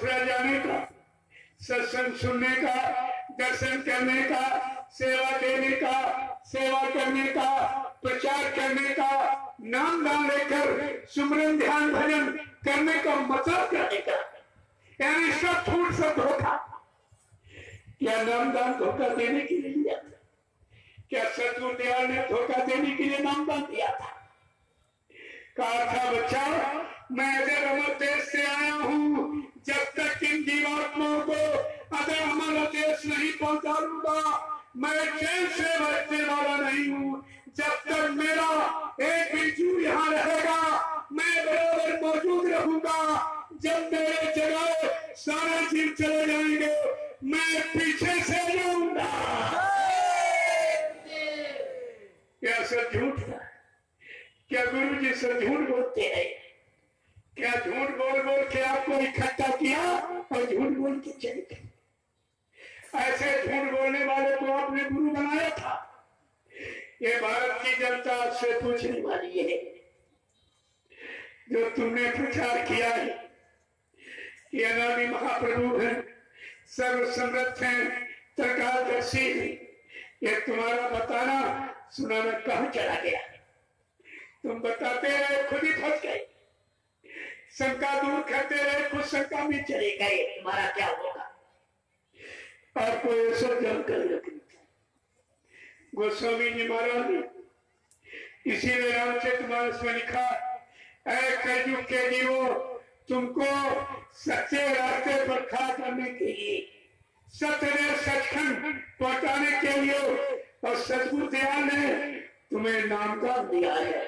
मथुरा जाने का, सत्संग सुनने का, दर्शन करने का, सेवा देने का, सेवा करने का, प्रचार करने का, नाम दान लेकर सुमरन ध्यान भजन करने का मतलब करने का यानी सब फूट सब धोखा। क्या नाम दान धोखा देने के लिए दिया था? क्या सतगुरु दयाल ने धोखा देने के लिए नाम दान दिया था? कहा था, बच्चा, मैं अगर अमर देश से आया हूँ जब तक इन जीवात्माओं को अगर हमारा देश नहीं पहुँचा दूँगा मैं चैन से बचने वाला नहीं हूँ। जब तक मेरा एक जीव यहाँ रहेगा, मैं बराबर मौजूद रहूँगा। जब मेरे जगह सारे जीव चले जाएँगे। मैं पीछे से जाऊँगा। क्या सब झूठ था क्या गुरु जी से झूठ बोलते हैं? क्या झूठ बोल बोल के आपको इकट्ठा किया? और झूठ बोल के चले गए। ऐसे झूठ बोलने वाले को आपने गुरु बनाया था। ये भारत की जनता से पूछने वाली है, जो तुमने प्रचार किया है, ये अनामी महाप्रभु है सर्व समृद्ध है तरकारदर्शी है। ये तुम्हारा बताना सुनाना कहा चला गया? तुम बताते रहे, खुद ही फंस गए। शंका दूर करते रहे खुद शंका में चले गए, तुम्हारा क्या होगा? और कोई ऐसा जानकारी रखनी गोस्वामी जी महाराज ने इसीलिए रामचरित मानस में लिखा कलयुग के जीवो, तुमको सच्चे रास्ते पर खा करने के लिए, सत्य ने सचखंड पहुँचाने के लिए और सदगुरु दयाल ने तुम्हें नाम का दिया है।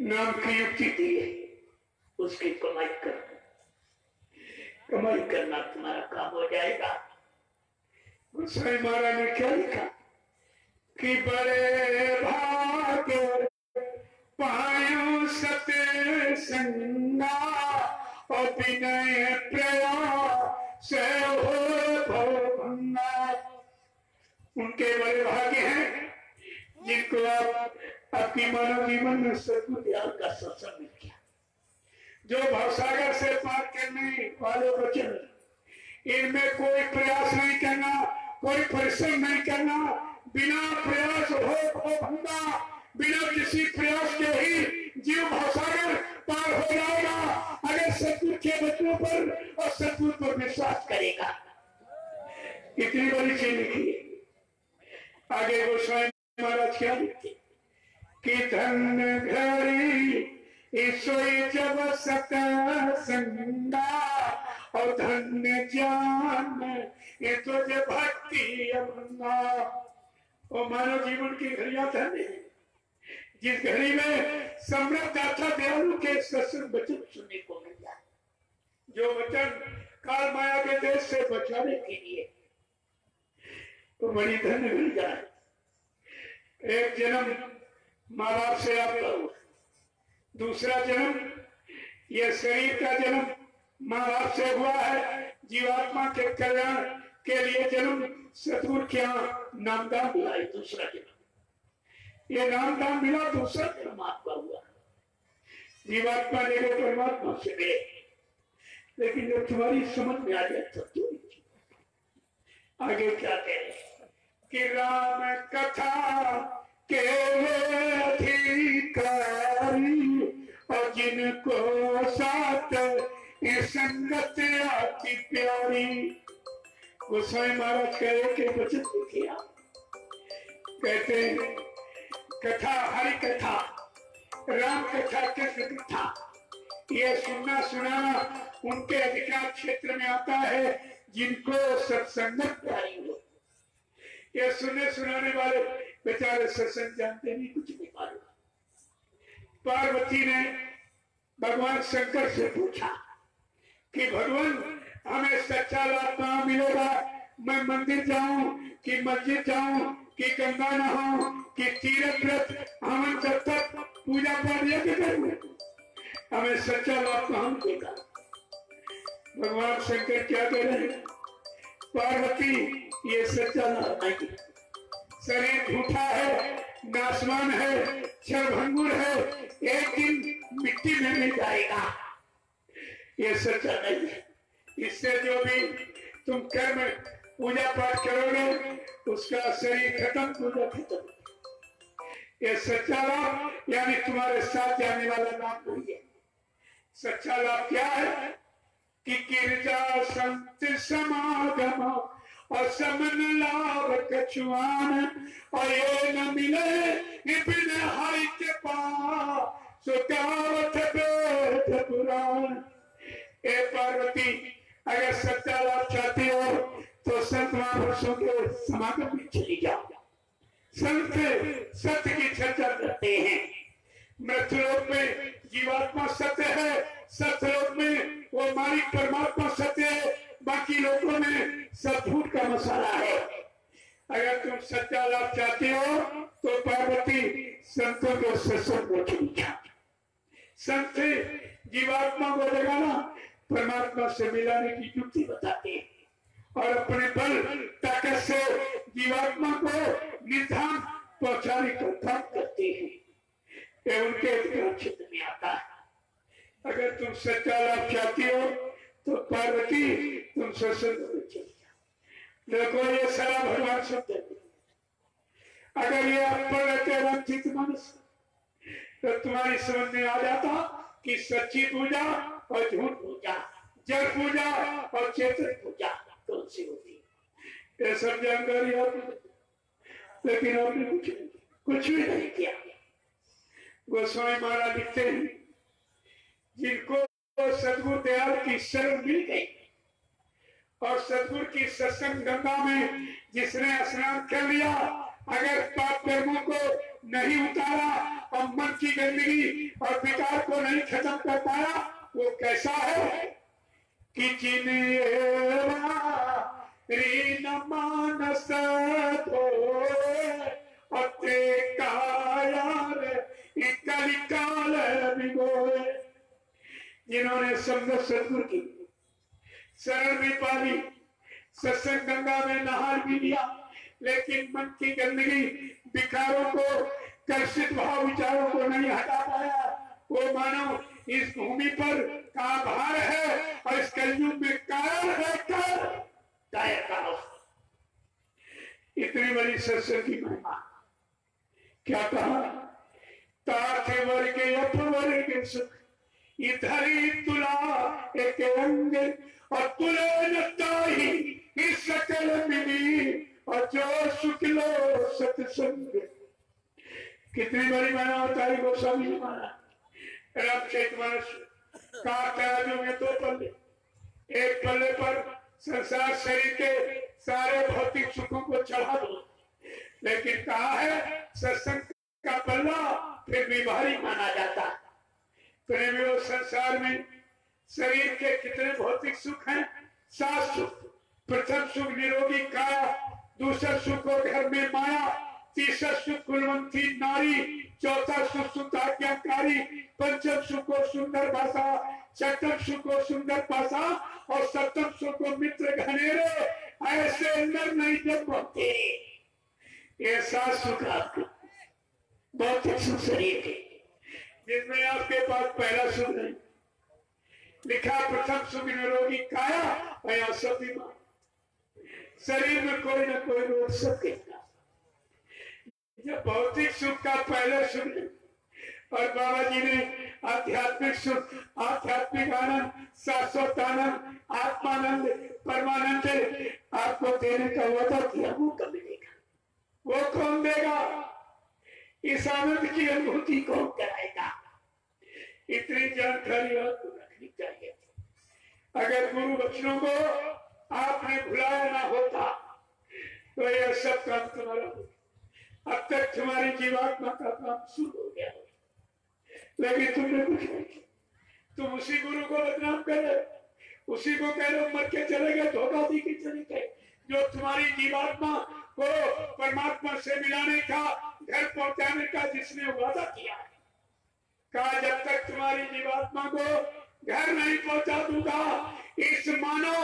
नाम की युक्ति दी है। उसकी कमाई कर। कमाई करना तुम्हारा काम हो जाएगा। गोसाई महाराज ने क्या लिखा? कि बड़े भाग्य पायो सत्य संगा हो भंगा उनके बड़े भाग्य हैं, जिनको आप आपकी मानव जीवन में दयाल का सत्संग जो भवसागर से पार करने वाले वचन इनमें कोई प्रयास नहीं करना, कोई परिश्रम नहीं करना। बिना प्रयास हो भंगा, बिना किसी प्रयास के ही जीव भवसागर पार हो जाएगा। अगर सतगुरु के बच्चों पर और सतगुरु पर विश्वास करेगा। इतनी बड़ी चीज़ लिखी आगे गोस्वामी महाराज क्या लिखते कि धन घड़ी ईश्वर जब सत संगा और धन्य जान ये तो जब भक्ति अपना और मानव जीवन की घड़िया धन्य जिस घड़ी में समृद्ध दाता दयालु के सत्संग वचन सुनने को मिल जाए, जो वचन काल माया के देश से बचाने के लिए। तो बड़ी धन्य मिल जाए। एक जन्म माँ बाप से आप दूसरा जन्म यह शरीर का जन्म माँ बाप से हुआ है। जीवात्मा के कल्याण के लिए जन्म सतगुरु के यहाँ नामदान मिला है, दूसरा जन्म। ये नामदान मिला, दूसरा जन्म आपका हुआ। जीवात्मा ने परमात्मा से मिले। लेकिन जब तुम्हारी समझ में आ जाए तब तुम आगे क्या कह? कि राम कथा के अधिकारी और जिनको साथ ये संगत आती प्यारी। गोसाई महाराज कहे के वचन देखिए आप। कहते हैं, कथा हरि कथा राम कथा कृष्ण कथा ये सुनना, सुनाना उनके अधिकार क्षेत्र में आता है, जिनको सत्संगत प्यारी हो। ये सुनने सुनाने वाले बेचारे सत्संग जानते नहीं, कुछ नहीं मालूम। पार्वती ने भगवान शंकर से पूछा कि भगवान, हमें सच्चा लाभ कहाँ मिलेगा? मैं मंदिर जाऊँ, कि मस्जिद जाऊँ, कि गंगा नहाऊं, कि तीर्थ व्रत हवन तक पूजा पाठ यज्ञ करूँ हमें सच्चा लाभ कहाँ मिलेगा? भगवान शंकर क्या कह रहे हैं? पार्वती, ये सच्चा लाभ नहीं। शरीर झूठा है नाशवान है क्षणभंगुर है, एक दिन मिट्टी में मिल जाएगा। ये सच्चा नहीं है इससे जो भी तुम कर्म पूजा पाठ करोगे, उसका शरीर खत्म पूजा खत्म ये सच्चा लाभ यानी तुम्हारे साथ जाने वाला लाभ नहीं है। सच्चा लाभ क्या है? कि गिरजा संत समागम। और समन लाभ कछुआन, और ये न मिले बिन हरि के पास। सुकावत वेद पुराण। ए पार्वती, अगर सच्चा लाभ चाहती हो तो संत महापुरुषों के समागम में चली जाओ। संत सत्य की चर्चा करते हैं। मृत्युलोक में जीवात्मा सत्य है सत्य सत्यलोक में वो मालिक परमात्मा सत्य है। बाकी लोगों में सब झूठ का मसाला है। अगर तुम सच्चा लाभ चाहते हो तो पार्वती संतों को सत्संग को चुनी संत जीवात्मा को लगाना परमात्मा से मिलाने की युक्ति बताते हैं। और अपने बल, ताकत से जीवात्मा को निर्धान पहुँचाने का काम करते हैं। ये उनके क्षेत्र में आता है। अगर तुम सच्चा लाभ चाहती हो तो पार्वती, तुम सत्संग में चले देखो, ये सारा भगवान शब्द अगर ये अपर रहते वंचित मनुष्य तो तुम्हारी समझ में आ जाता कि सच्ची पूजा और झूठ पूजा जल पूजा और चेतन पूजा कौन सी होती ये सब जानकारी आपने लेकिन आपने कुछ कुछ भी नहीं किया। गोस्वामी महाराज लिखते हैं, जिनको सदगुरु दयाल की शरण मिल गई। और सदगुरु की सत्संग गंगा में जिसने स्नान कर लिया, अगर पाप कर्मों को नहीं उतारा और मन की गंदगी और विकार को नहीं खत्म कर पाया, वो कैसा है? कि जिन्हें मानस काल जिन्होंने समझ सदगुरु की, शरण भी पाली सत्संग गंगा में नहार भी लिया, लेकिन मन की गंदगी विकारों को, कर्षित भाव विचारों को नहीं हटा पाया। वो मानो इस भूमि पर का भार है और इस कलयुग में कारण है कर इतनी बड़ी सत्संग की महिमा। क्या कहा? ताथे वर्ग अपवर्ग सुख। इधरी तुला एक अंग और तुले नताही इस सकल मिली और जो शुक्लो सत्संग। कितनी बड़ी महिमा होता है गोस्वामी हमारा रामचरित मानस का तराजू में दो पल्ले। एक पल्ले पर संसार शरीर के सारे भौतिक सुखों को चढ़ा दो। लेकिन कहा है, सत्संग का पल्ला फिर भारी माना जाता है। प्रेमियों संसार में शरीर के कितने भौतिक सुख हैं? सात सुख। प्रथम सुख निरोगी काया, दूसरा सुख हो घर में माया, तीसरा सुख कुलवंती नारी, चौथा सुख सुताज्ञाकारी, पंचम सुख हो सुंदर भाषा, छठम सुख हो सुंदर भाषा और सप्तम सुख हो मित्र घनेरे। ऐसे अंदर नहीं जब पहुँचे सात सुख आपके। भौतिक सुख शरीर के। जिसमें आपके पास पहला सुख नहीं लिखा प्रथम सुख निरोगी काया सब बीमार। शरीर में कोई ना कोई रोग सबके जब भौतिक सुख का पहला सुख और बाबा जी ने आध्यात्मिक सुख, आध्यात्मिक आनंद शाश्वत आनंद आत्मानंद, परमानंद आपको देने का वादा किया वो कब मिलेगा। वो कौन देगा? इस आनंद की अनुभूति कौन कराएगा इतनी जानकारी आपको रखनी चाहिए अगर गुरु बच्चों को आपने भुलाया ना होता तो यह सब काम तुम्हारा होता अब तक तुम्हारी जीवात्मा का काम शुरू हो गया लेकिन तुमने कुछ नहीं तुम उसी गुरु को बदनाम कर रहे उसी को कह रहे मर के चले गए, धोखा दी के चले गए। जो तुम्हारी जीवात्मा को परमात्मा से मिलाने का घर पहुँचाने का जिसने वादा किया है कहा, जब तक तुम्हारी जीवात्मा को घर नहीं पहुँचा दूँगा, इस मानो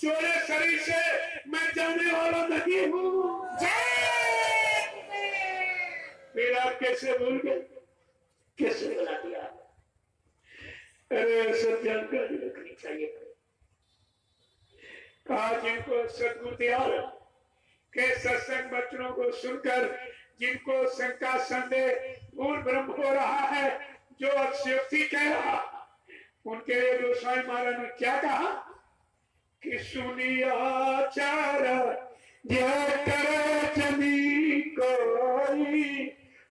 चोरे शरीर से मैं जाने वाला नहीं हूँ। फिर आप कैसे भूल गए? कैसे बना दिया अरे सब जानकारी रखनी चाहिए। कहा, जिनको सदगुरु दयाल के सत्संग बच्चों को सुनकर जिनको शंका संदेह, मूल ब्रह्म हो रहा है जो अक्षयोक्ति कह रहा उनके गोस्वामी महाराज ने क्या कहा? कि सुनिया चार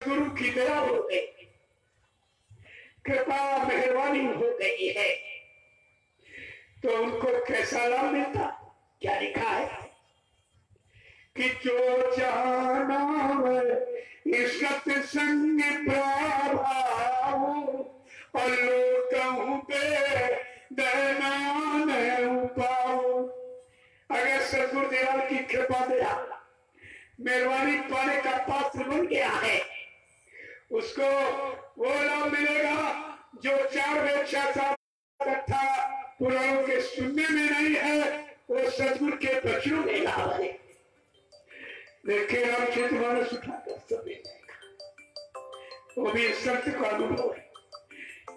गुरु की दया हो गई, कृपा मेहरबानी हो गई है। तो उनको कैसा लाभ मिलता? क्या लिखा है? कि जो जाना दयान पाओ। अगर की कृपा मेहरबानी पाने का पात्र बन गया है, उसको वो लाभ मिलेगा जो चार इकट्ठा पुराणों के सुनने में नहीं है, वो सदगुरु के बच्चों में लाभ है। देखे रामचरित मानस उठाकर सभी। वो भी संत का अनुभव है।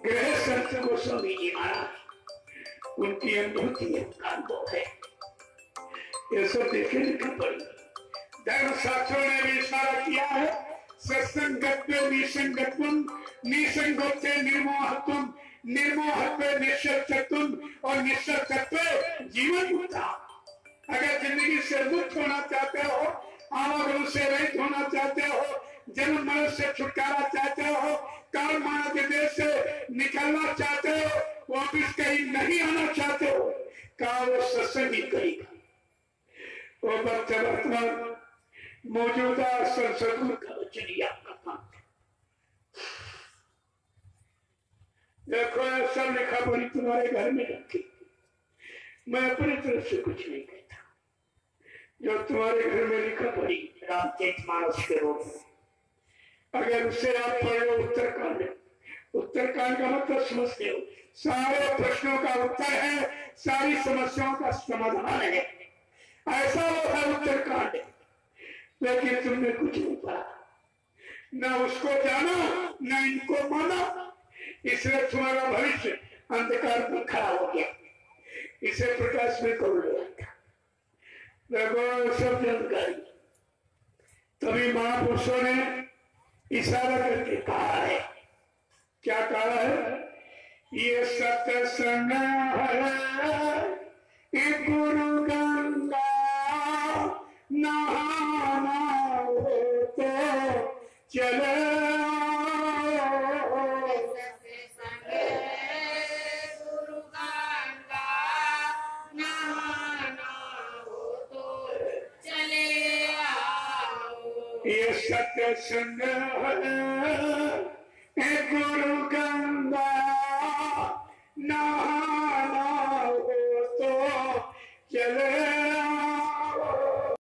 गृह संत गोस्वामी जी महाराज, उनकी अनुभूति उनका अनुभव है। ये सब देखे लिखा पड़ी धर्म शास्त्रों ने भी इशारा किया है, सत्संगत्व निसंगत्व निसंगत्व निर्मोहत्व निर्मोहत्व निश्चत्व और निश्चत्व जीवन अगर ज़िंदगी से मुक्त होना चाहते हो आवागमन से रहित होना चाहते हो जन्म मरण से छुटकारा चाहते हो काल मानव के देश से निकलना चाहते हो, वापिस कहीं नहीं आना चाहते हो वो सत्संग ही करेगा। वो वर्तमान मौजूदा संसद का काम देखो सब लिखा पड़ी तुम्हारे घर में रखी। मैं अपनी तरफ़ से कुछ नहीं कहता जो तुम्हारे घर में लिखा पड़ी रामचरित मानस के रूप में अगर उससे आप पढ़ लो उत्तरकांड उत्तरकांड का मतलब समझते हो। सारे प्रश्नों का उत्तर है, सारी समस्याओं का समाधान है। ऐसा वो है उत्तरकांड। लेकिन तुमने कुछ नहीं पढ़ा। न उसको जाना, न इनको माना। इसलिए तुम्हारा भविष्य अंधकार में खड़ा हो गया। इसे प्रकाश में करो देखो सब जानकारी तभी महापुरुषों ने इशारा करके कहा है। क्या कहा है? ये सत्संग है ये गुरु गंगा नहाना हो तो चले। ये सत्संग है गुरु गंगा